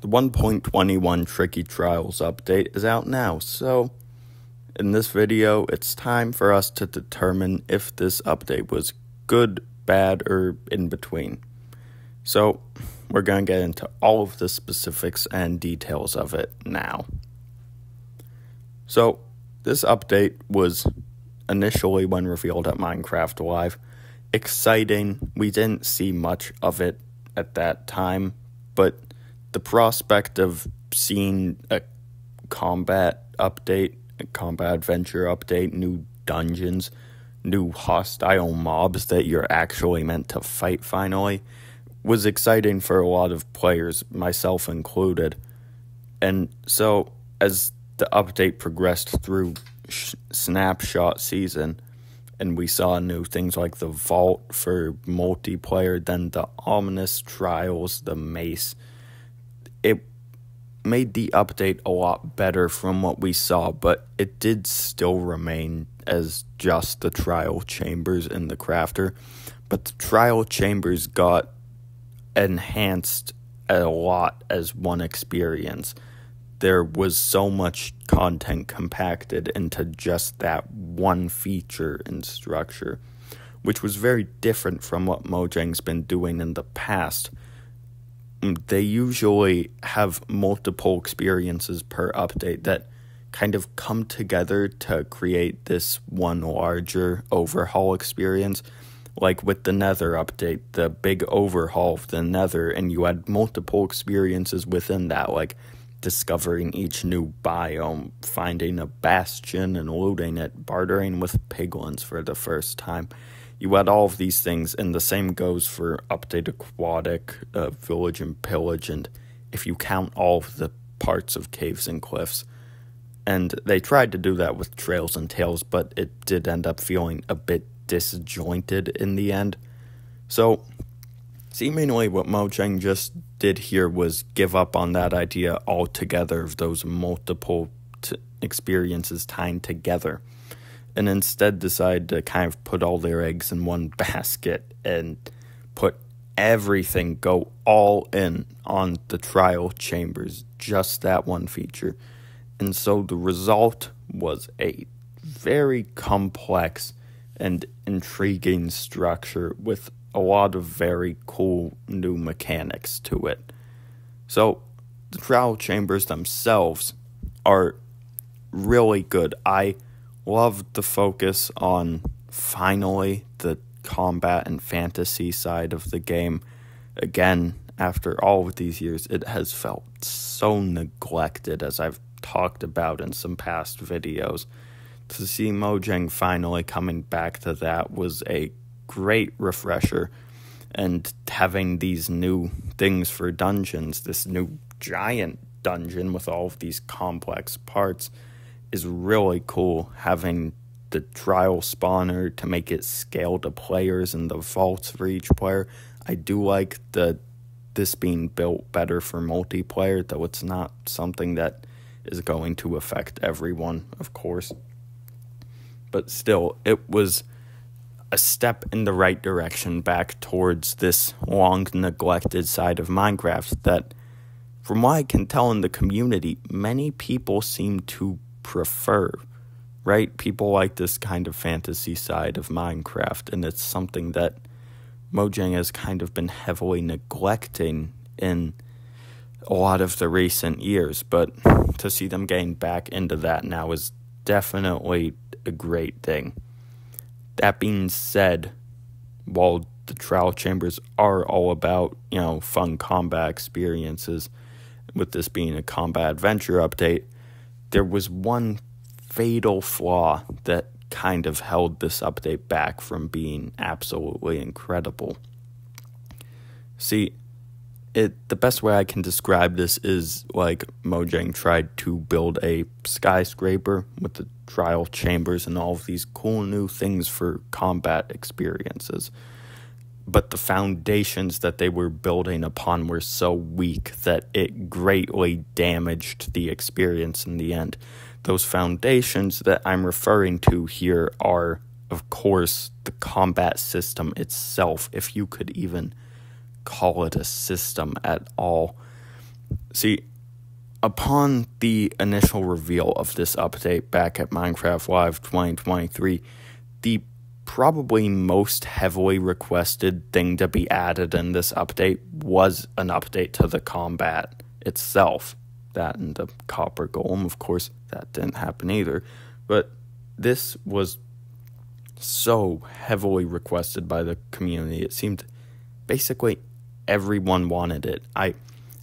The 1.21 Tricky Trials update is out now, so in this video, it's time for us to determine if this update was good, bad, or in between. So, we're going to get into all of the specifics and details of it now. So, this update was initially, when revealed at Minecraft Live, exciting. We didn't see much of it at that time, but the prospect of seeing a combat update, a combat adventure update, new dungeons, new hostile mobs that you're actually meant to fight finally was exciting for a lot of players, myself included. And so, as the update progressed through sh- snapshot season, and we saw new things like the vault for multiplayer, then the ominous trials, the mace. It made the update a lot better from what we saw, but it did still remain as just the trial chambers in the crafter. But the trial chambers got enhanced a lot as one experience there was so much content compacted into just that one feature and structure, which was very different from what Mojang's been doing in the past. They usually have multiple experiences per update that kind of come together to create this one larger overhaul experience. Like with the Nether update, the big overhaul of the Nether, and you had multiple experiences within that, like discovering each new biome, finding a bastion and looting it, bartering with piglins for the first time. You had all of these things, and the same goes for Update Aquatic, uh, Village and Pillage, and if you count all of the parts of Caves and Cliffs. And they tried to do that with Trails and Tales, but it did end up feeling a bit disjointed in the end. So Seemingly, what Mojang just did here was give up on that idea altogether of those multiple experiences tying together and instead decide to kind of put all their eggs in one basket and put everything, go all in on the trial chambers, just that one feature. And so the result was a very complex and intriguing structure with a lot of very cool new mechanics to it. So, the trial chambers themselves are really good. I love the focus on finally the combat and fantasy side of the game. Again, after all of these years, it has felt so neglected, as I've talked about in some past videos. To see Mojang finally coming back to that was a great refresher. And having these new things for dungeons, this new giant dungeon with all of these complex parts, is really cool. Having the trial spawner to make it scale to players and the vaults for each player. I do like the this being built better for multiplayer, though it's not something that is going to affect everyone, of course. But still, it was a step in the right direction back towards this long neglected side of Minecraft that, from what I can tell in the community, many people seem to prefer. Right? People like this kind of fantasy side of Minecraft, and it's something that Mojang has kind of been heavily neglecting in a lot of the recent years. But to see them getting back into that now is definitely a great thing. That being said, while the trial chambers are all about, you know, fun combat experiences, with this being a combat adventure update, there was one fatal flaw that kind of held this update back from being absolutely incredible. See, it the best way I can describe this is like Mojang tried to build a skyscraper with the trial chambers and all of these cool new things for combat experiences. But the foundations that they were building upon were so weak that it greatly damaged the experience in the end. Those foundations that I'm referring to here are, of course, the combat system itself, if you could even call it a system at all. See, upon the initial reveal of this update back at Minecraft Live 2023, the probably most heavily requested thing to be added in this update was an update to the combat itself. That and the copper golem, of course, that didn't happen either. But this was so heavily requested by the community. It seemed basically everyone wanted it. I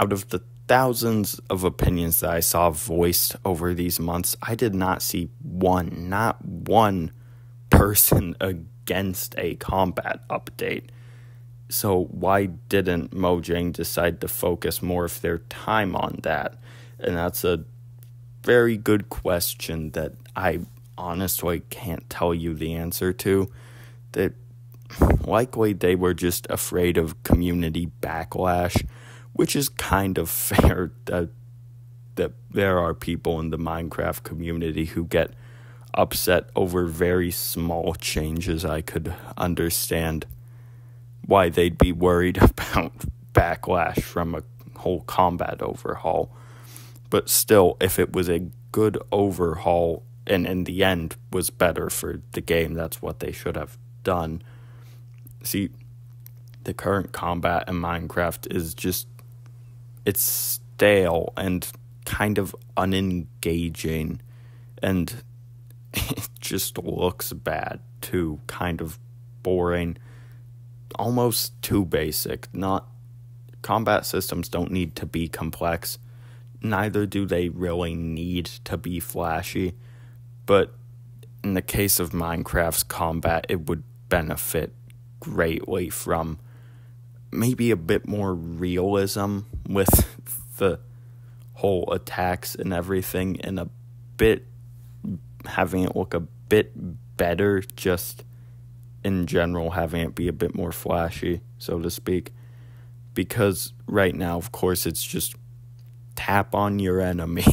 out of the thousands of opinions that I saw voiced over these months, I did not see one, not one person against a combat update. So why didn't Mojang decide to focus more of their time on that? And that's a very good question that I honestly can't tell you the answer to. That likely they were just afraid of community backlash, which is kind of fair that that there are people in the Minecraft community who get upset over very small changes. I could understand why they'd be worried about backlash from a whole combat overhaul. But still, if it was a good overhaul and in the end was better for the game, that's what they should have done. See, the current combat in Minecraft is just it's stale and kind of unengaging and it just looks bad too, kind of boring, almost too basic. Not combat systems don't need to be complex. Neither do they really need to be flashy. But in the case of Minecraft's combat, it would benefit greatly from maybe a bit more realism with the whole attacks and everything and a bit having it look a bit better just in general having it be a bit more flashy so to speak. Because right now of course it's just tap on your enemy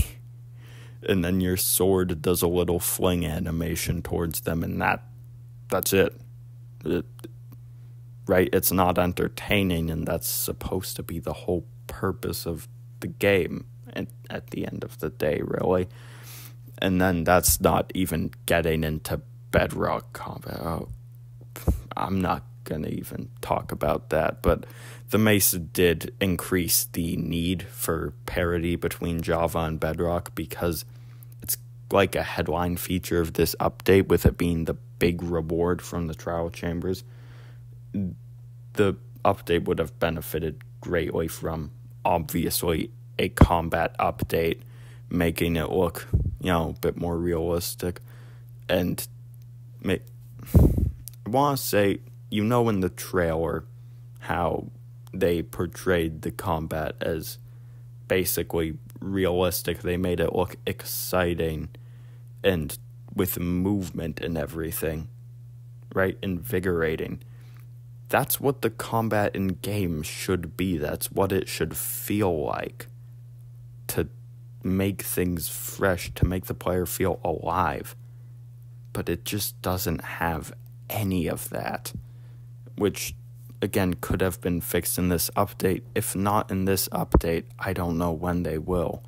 and then your sword does a little fling animation towards them and that that's it, it right? It's not entertaining and that's supposed to be the whole purpose of the game at, at the end of the day really and then that's not even getting into bedrock combat. Oh, I'm not gonna even talk about that, but the mace did increase the need for parity between Java and Bedrock because it's like a headline feature of this update, with it being the big reward from the trial chambers. The update would have benefited greatly from obviously a combat update making it look, you know, a bit more realistic. And make, I want to say, you know, in the trailer, how they portrayed the combat as basically realistic. They made it look exciting and with movement and everything, right? Invigorating. That's what the combat in games should be. That's what it should feel like make things fresh, to make the player feel alive. But it just doesn't have any of that, which again could have been fixed in this update. If not in this update, I don't know when they will.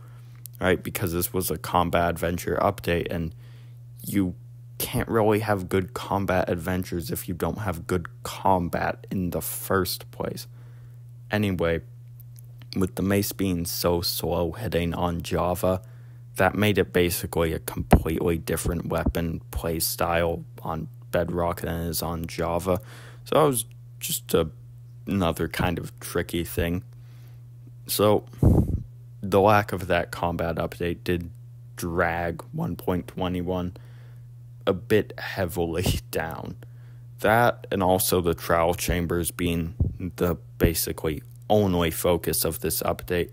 Right? Because this was a combat adventure update and you can't really have good combat adventures if you don't have good combat in the first place. Anyway, with the mace being so slow hitting on Java, that made it basically a completely different weapon play style on Bedrock than it is on Java. So it was just a, another kind of tricky thing. So the lack of that combat update did drag 1.21 a bit heavily down. That and also the trial chambers being the basically only focus of this update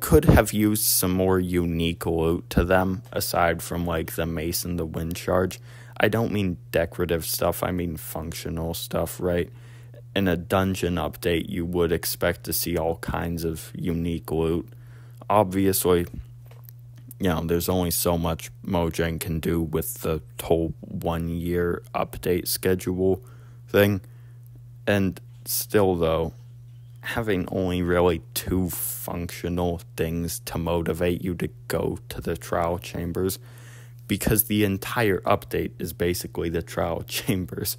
could have used some more unique loot to them aside from like the mace and the wind charge. I don't mean decorative stuff, I mean functional stuff, right? In a dungeon update, you would expect to see all kinds of unique loot. Obviously, you know, there's only so much Mojang can do with the whole one year update schedule thing. And still, though, having only really two functional things to motivate you to go to the trial chambers because the entire update is basically the trial chambers.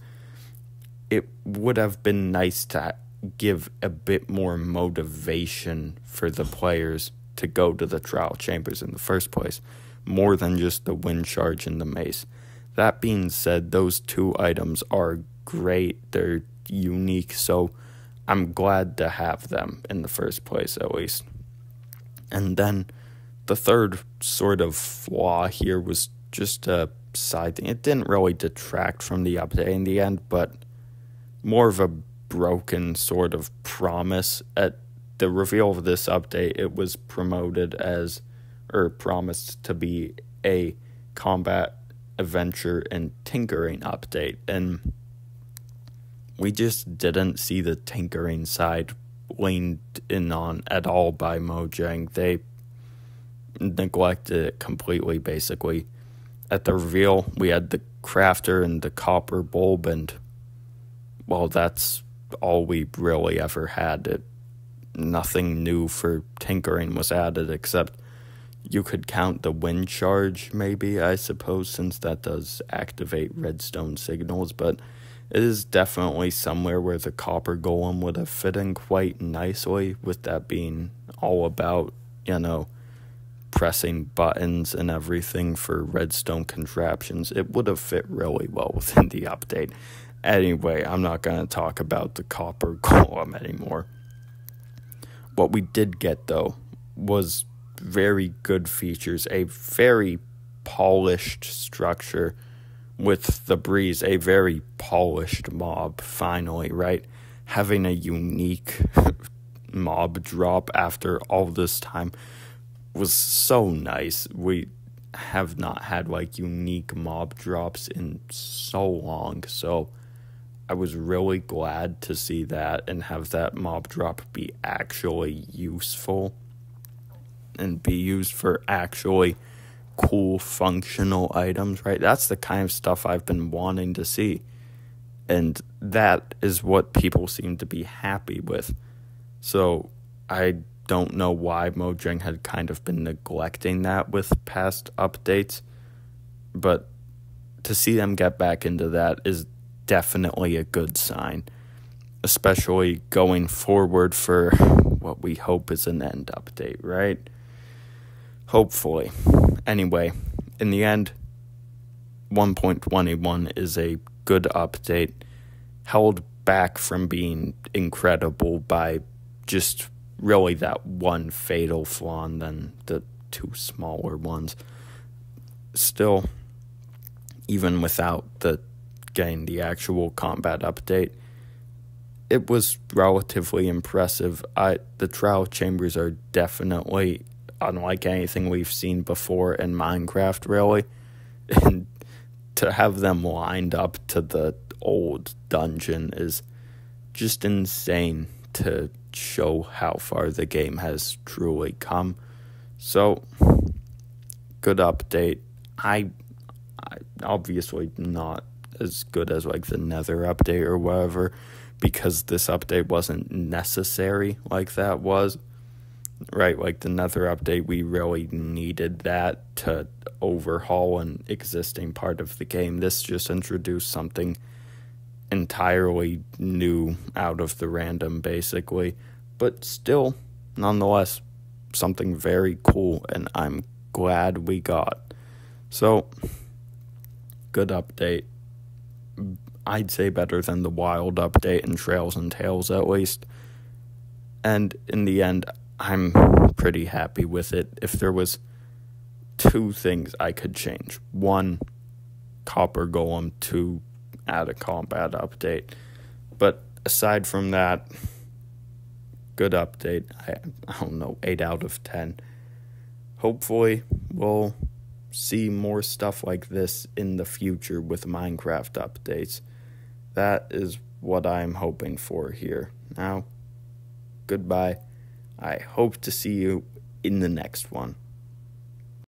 It would have been nice to give a bit more motivation for the players to go to the trial chambers in the first place, more than just the wind charge and the mace. That being said, those two items are great. They're unique, so I'm glad to have them in the first place, at least. And then the third sort of flaw here was just a side thing. It didn't really detract from the update in the end, but more of a broken sort of promise. At the reveal of this update, it was promoted as, or promised to be a combat adventure and tinkering update. And we just didn't see the tinkering side leaned in on at all by Mojang. They neglected it completely, basically. At the reveal, we had the crafter and the copper bulb, and well, that's all we really ever had. It nothing new for tinkering was added except you could count the wind charge, maybe, I suppose, since that does activate redstone signals, but it is definitely somewhere where the copper golem would have fit in quite nicely, with that being all about, you know, pressing buttons and everything for redstone contraptions. It would have fit really well within the update. Anyway, I'm not going to talk about the copper golem anymore. What we did get, though, was very good features, a very polished structure with the breeze, a very polished mob, finally, right? Having a unique mob drop after all this time was so nice. We have not had like unique mob drops in so long, so I was really glad to see that and have that mob drop be actually useful and be used for actually cool functional items, right? That's the kind of stuff I've been wanting to see. And that is what people seem to be happy with. So I don't know why Mojang had kind of been neglecting that with past updates, but to see them get back into that is definitely a good sign, especially going forward for what we hope is an end update, right? Hopefully. Anyway, in the end, 1.21 is a good update, held back from being incredible by just really that one fatal flaw and then the two smaller ones. Still, even without the getting the actual combat update, it was relatively impressive. I the trial chambers are definitely unlike anything we've seen before in Minecraft, really. And to have them lined up to the old dungeon is just insane to show how far the game has truly come. So, good update. I, I obviously not as good as like the Nether update or whatever because this update wasn't necessary like that was right? Like the Nether update, we really needed that to overhaul an existing part of the game. This just introduced something entirely new out of the random, basically, but still, nonetheless, something very cool, and I'm glad we got. So, good update. I'd say better than the wild update and Trails and Tales, at least. And in the end, I'm pretty happy with it. If there was two things I could change, one, Copper Golem, two, add a combat update. But aside from that, good update. I, I don't know, 8 out of 10. Hopefully, we'll see more stuff like this in the future with Minecraft updates. That is what I'm hoping for here. Now, goodbye. I hope to see you in the next one.